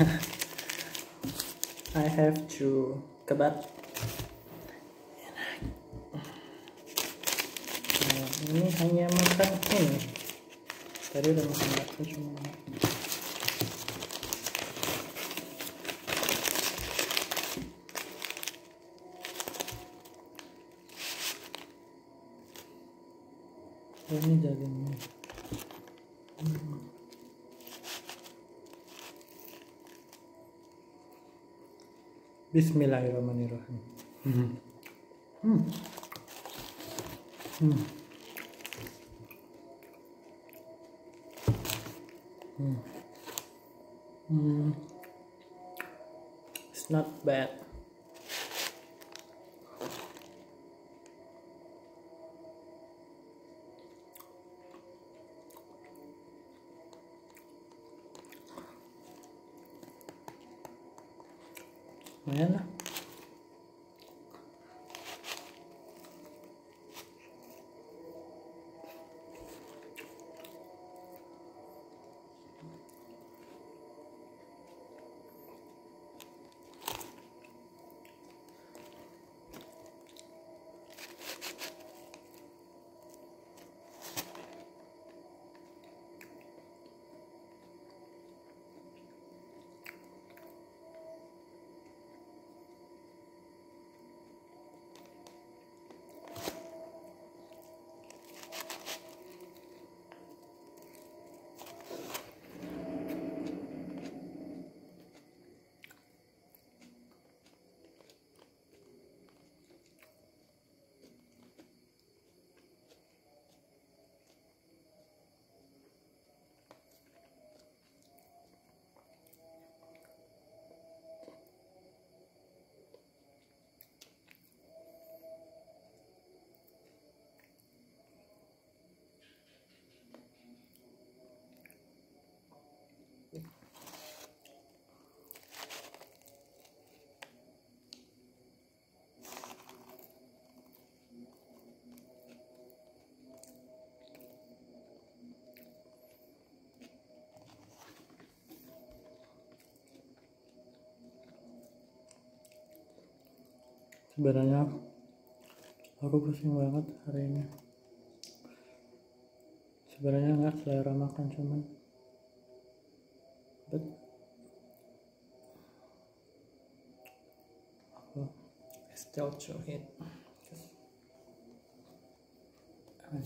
I have to kebat nah, ini hanya makan ini. Tadi udah makan bakso cuma ini dagingnya Bismillahirrahmanirrahim. Hmm. Hmm. Hmm. Hmm. Hmm. It's not bad. win. Sebenarnya aku pusing banget hari ini. Sebenarnya nggak selera makan cuman, but aku still to eat. I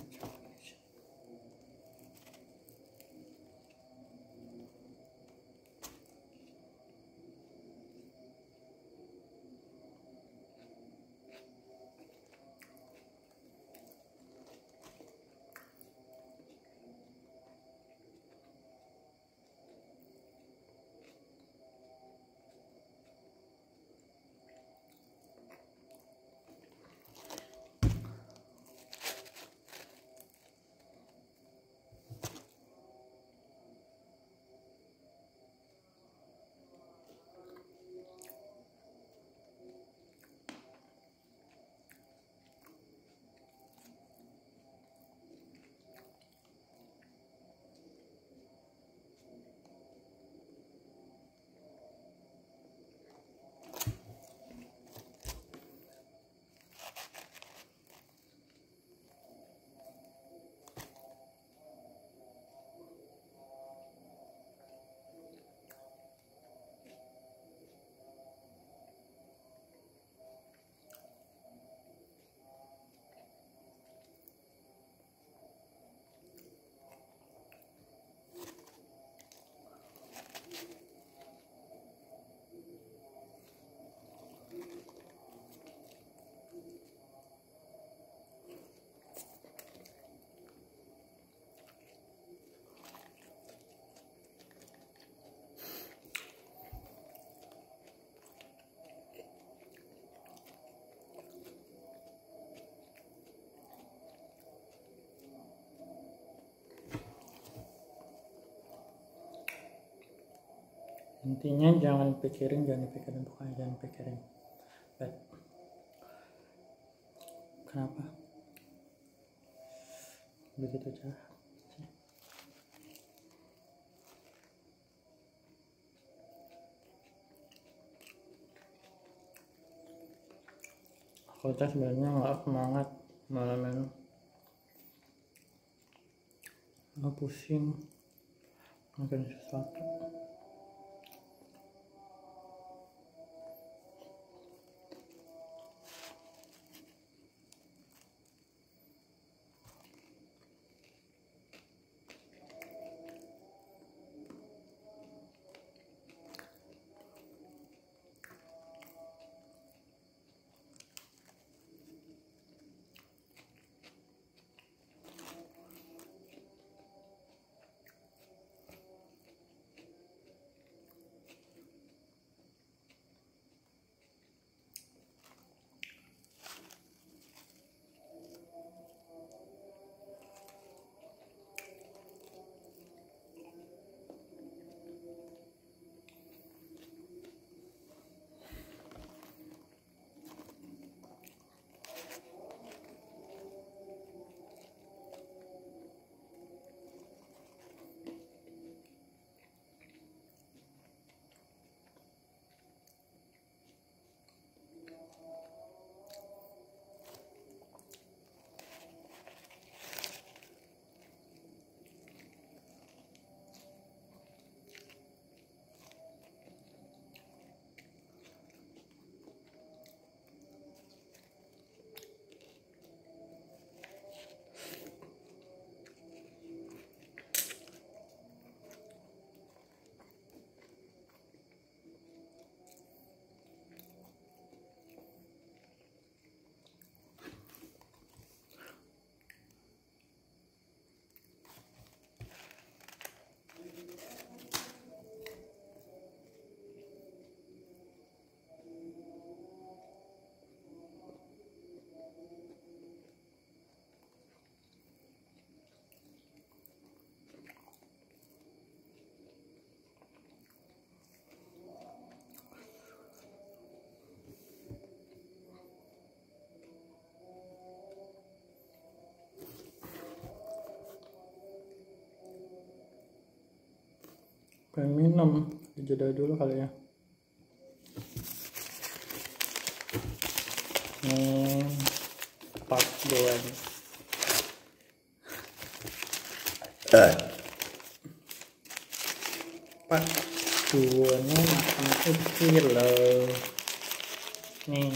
intinya jangan pikirin jangan pikirin bukan jangan pikirin But, kenapa? Begitu saja aku tuh sebenarnya nggak semangat malam ini nggak pusing. Makan sesuatu. Pengen minum. Dijeda dulu kali ya. Part 2 nih part 2 nya makan kecil loh nih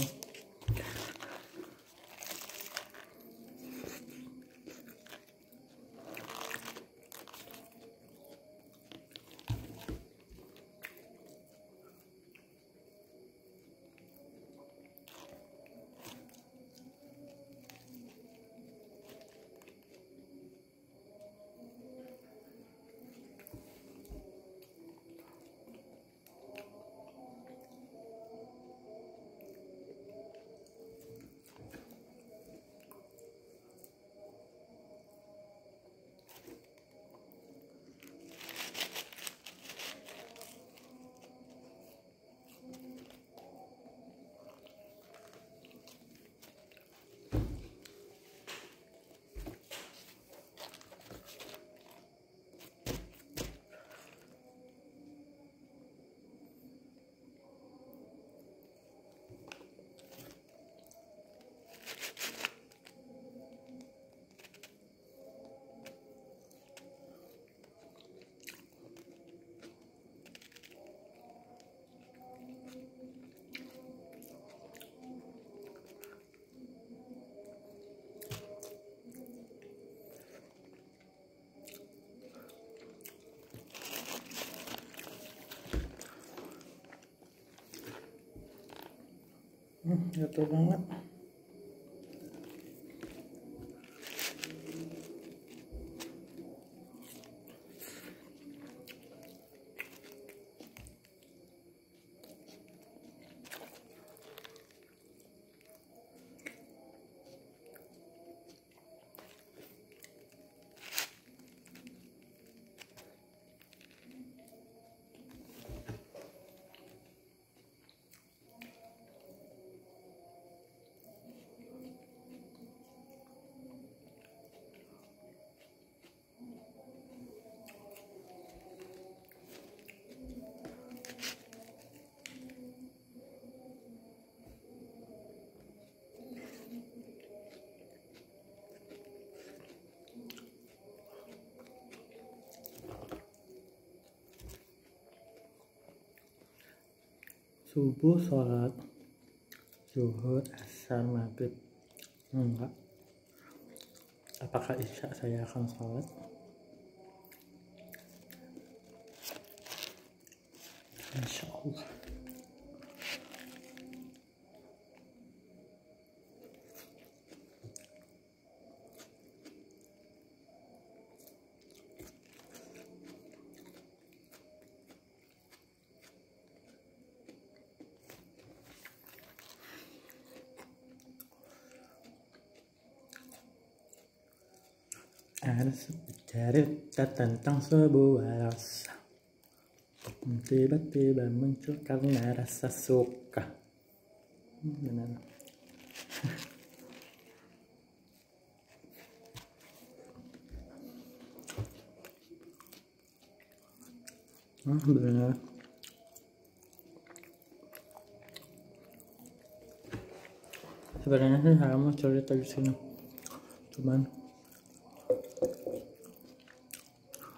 Hmm, subuh sholat zuhur asar maghrib. Enggak. Apakah isya saya akan sholat? Insya Allah Ada cerita tentang sebuah rasa. Tiba-tiba muncul karena rasa suka. Benar. Hmm, benar. Sebenarnya sih saya mau cerita di sini Cuman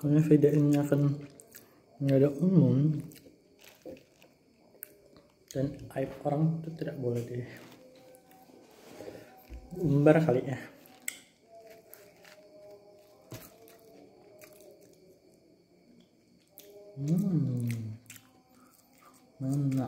karena video ini akan nggak ada umum. Dan aib orang itu tidak boleh di umbar kali ya. Hmm. Mana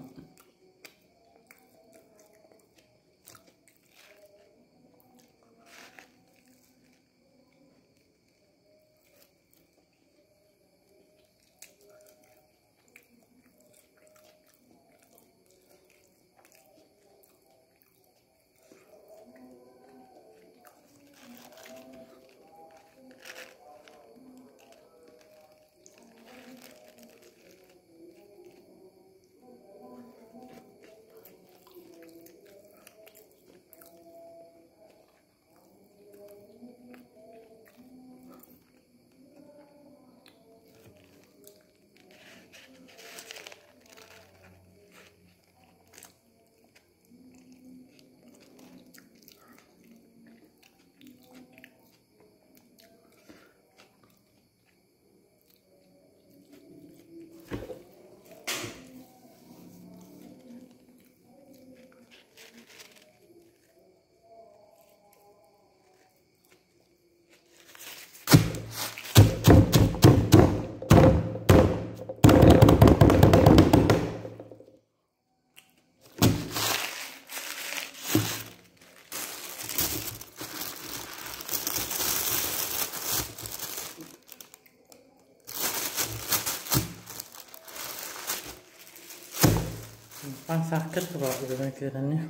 gampang sakit kalau mikirannya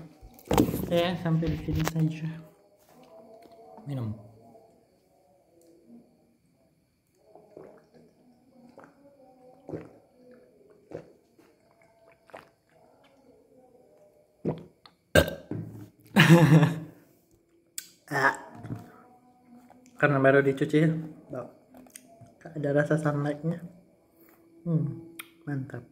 ya sampai di sini saja. Minum. Ah. karena baru dicuci ada rasa sunlightnya. Hmm, mantap